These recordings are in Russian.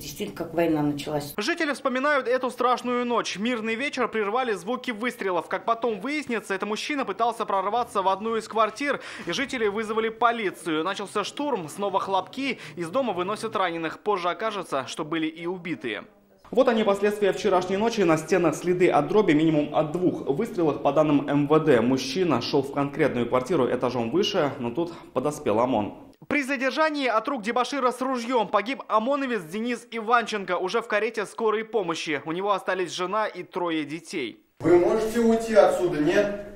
действительно как война началась. Жители вспоминают эту страшную ночь. Мирный вечер прервали звуки выстрелов. Как потом выяснится, это мужчина пытался прорваться в одну из квартир, и жители вызвали полицию. Начался штурм, снова хлопки, из дома выносят раненых. Позже окажется, что были и убитые. Вот они последствия вчерашней ночи. На стенах следы от дроби минимум от двух выстрелов по данным МВД. Мужчина шел в конкретную квартиру этажом выше, но тут подоспел ОМОН. При задержании от рук дебашира с ружьем погиб ОМОНовец Денис Иванченко уже в карете скорой помощи. У него остались жена и трое детей. Вы можете уйти отсюда, нет?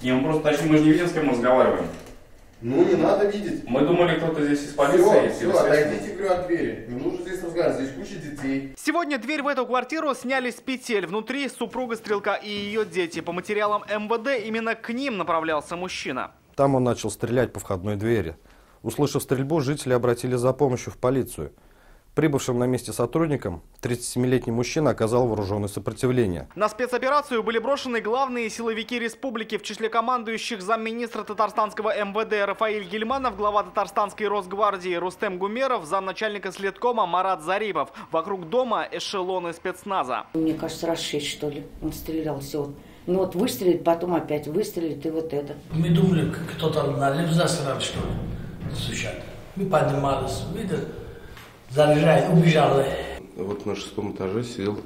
Не, мы просто точнее, мы же не видим, с кем разговариваем. Ну, не надо видеть. Мы думали, кто-то здесь из полиции. Все, есть, все, отойдите, говорю, от двери. Не нужно здесь разговаривать, здесь куча детей. Сегодня дверь в эту квартиру сняли с петель. Внутри супруга Стрелка и ее дети. По материалам МВД именно к ним направлялся мужчина. Там он начал стрелять по входной двери. Услышав стрельбу, жители обратились за помощью в полицию. Прибывшим на месте сотрудникам 37-летний мужчина оказал вооруженное сопротивление. На спецоперацию были брошены главные силовики республики, в числе командующих замминистра татарстанского МВД Рафаиль Гельманов, глава татарстанской Росгвардии Рустем Гумеров, замначальника следкома Марат Зарипов. Вокруг дома эшелоны спецназа. Мне кажется, раз шесть, что ли, он стрелял все. Ну вот выстрелит, потом опять выстрелит, и вот это. Мы думали, кто-то налив засрал, что ли, звучат. Мы поднимались, видели, заряжает, убежали. Вот на шестом этаже сидел,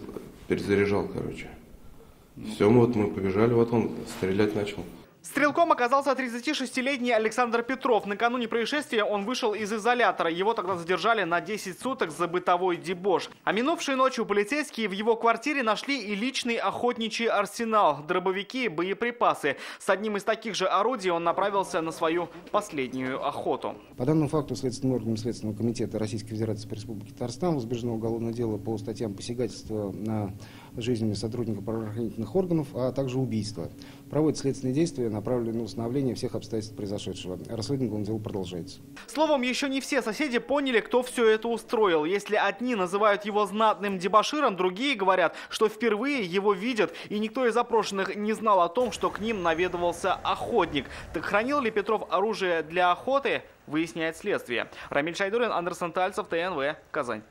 перезаряжал, короче. Все, вот мы побежали, вот он стрелять начал. Стрелком оказался 36-летний Александр Петров. Накануне происшествия он вышел из изолятора. Его тогда задержали на 10 суток за бытовой дебош. А минувшей ночью полицейские в его квартире нашли и личный охотничий арсенал, дробовики, боеприпасы. С одним из таких же орудий он направился на свою последнюю охоту. По данному факту Следственным органом Следственного комитета Российской Федерации по Республике Татарстан возбуждено уголовное дело по статьям посягательства на жизнь сотрудников правоохранительных органов, а также убийство. Проводят следственные действия, направленные на установление всех обстоятельств произошедшего. Расследование уголовного дела продолжается. Словом, еще не все соседи поняли, кто все это устроил. Если одни называют его знатным дебаширом, другие говорят, что впервые его видят, и никто из запрошенных не знал о том, что к ним наведывался охотник. Так хранил ли Петров оружие для охоты, выясняет следствие. Рамиль Шайдурин, Андерсон Тальцев, ТНВ, Казань.